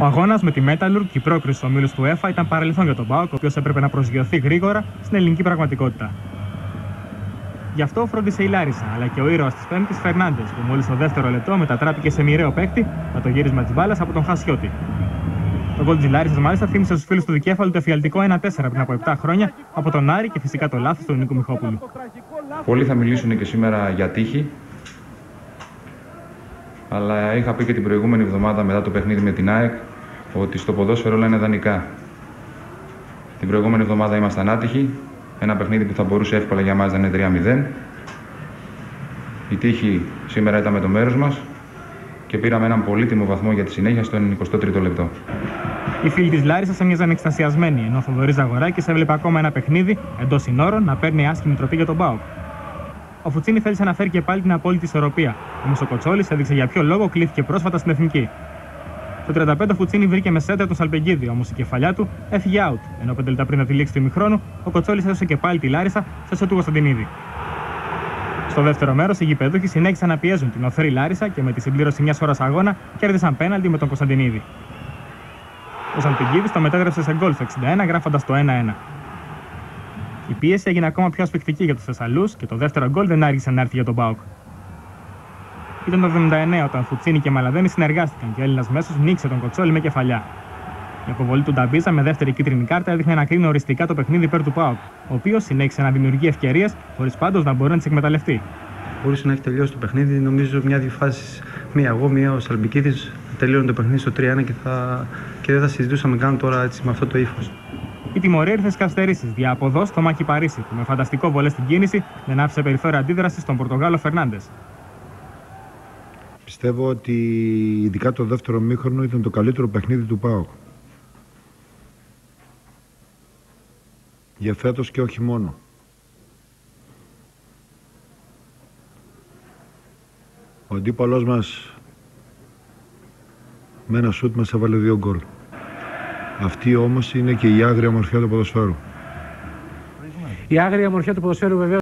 Ο αγώνας με τη Metalurg και η πρόκριση στους ομίλους του ΕΦΑ ήταν παρελθόν για τον Πάοκ, ο οποίος έπρεπε να προσγειωθεί γρήγορα στην ελληνική πραγματικότητα. Γι' αυτό φρόντισε η Λάρισα, αλλά και ο ήρωας της Πέμπτης Φερνάντες, που μόλις στο δεύτερο λεπτό μετατράπηκε σε μοιραίο παίκτη με το γύρισμα της μπάλας από τον Χασιώτη. Το γκολ της Λάρισας μάλιστα θύμισε στους φίλους του δικέφαλου το εφιαλτικό 1-4 πριν από 7 χρόνια από τον Άρη και φυσικά το λάθος του Νίκου Μιχόπουλου. Πολλοί θα μιλήσουν και σήμερα για τύχη. Αλλά είχα πει και την προηγούμενη εβδομάδα μετά το παιχνίδι με την ΑΕΚ ότι στο ποδόσφαιρο όλα είναι δανεικά. Την προηγούμενη εβδομάδα ήμασταν άτυχοι. Ένα παιχνίδι που θα μπορούσε εύκολα για μας να είναι 3-0. Η τύχη σήμερα ήταν με το μέρος μας και πήραμε έναν πολύτιμο βαθμό για τη συνέχεια στο 23ο λεπτό. Οι φίλοι της Λάρισας έμοιαζαν εκστασιασμένοι, ενώ ο Θοδωρής Ζαγοράκης έβλεπε ακόμα ένα παιχνίδι εντός συνόρων να παίρνει άσχημη τροπή για τον Μπάουκ. Ο Φουτσίνη θέλησε να φέρει και πάλι την απόλυτη ισορροπία, όμω ο Κοτσόλη έδειξε για ποιο λόγο κλείθηκε πρόσφατα στην εθνική. Το 35 ο Φουτσίνη βρήκε με σέντρα τον Σαλπεγγίδη, όμως η κεφαλιά του έφυγε out, ενώ 5 λεπτά πριν από τη λήξη του ημιχρόνου ο Κοτσόλης έδωσε και πάλι τη Λάρισα σε σωτού Κωνσταντινίδη. Στο δεύτερο μέρος, οι γηπεδούχοι συνέχισαν να πιέζουν την οθρή Λάρισα και με τη συμπλήρωση μιας ώρας αγώνα κέρδισαν πέναλτι με τον Κωνσταντινίδη. Ο Σαλπιγίδη το μετέγραψε σε γκολ στο 61 γράφοντας το 1-1. Η πίεση έγινε ακόμα πιο ασφιχτική για τους Θεσσαλούς και το δεύτερο γκολ δεν άργησε να έρθει για τον Μπάουκ. Ήταν το 79 όταν Φουτσίνη και Μαλαδένη συνεργάστηκαν και ο Έλληνας μέσος νίξε τον Κοτσόλη με κεφαλιά. Η αποβολή του Νταμπίζα με δεύτερη κίτρινη κάρτα έδειχνε να κρίνει οριστικά το παιχνίδι υπέρ του Πάουκ, ο οποίος συνέχισε να δημιουργεί ευκαιρίες χωρίς πάντως να μπορεί να τις εκμεταλλευτεί. Μπορούσε να έχει τελειώσει το παιχνίδι, νομίζω μια-δύο φάσεις, μία εγώ, μία ο Σαλμπικίδη, τελείωνε το παιχνίδι στο 3-1 και, θα... και δεν θα συζητούσαμε καν τώρα έτσι, με αυτό το ύφος. Η τιμωρία ήρθε στι καθυστερήσεις δια αποδό στο Μάκη Παρίσι, που με φανταστικό βολέ στην κίνηση δεν άφησε περιθώρια αντίδρασης στον Πορτογάλο Φερνάντες. Πιστεύω ότι ειδικά το δεύτερο μήχρονο ήταν το καλύτερο παιχνίδι του ΠΑΟΚ. Για φέτος και όχι μόνο. Ο αντίπαλός μας με ένα σούτ μας έβαλε δύο γκολ. Αυτή όμως είναι και η άγρια μορφιά του ποδοσφαίρου. Η άγρια μορφιά του ποδοσφαίρου βεβαίως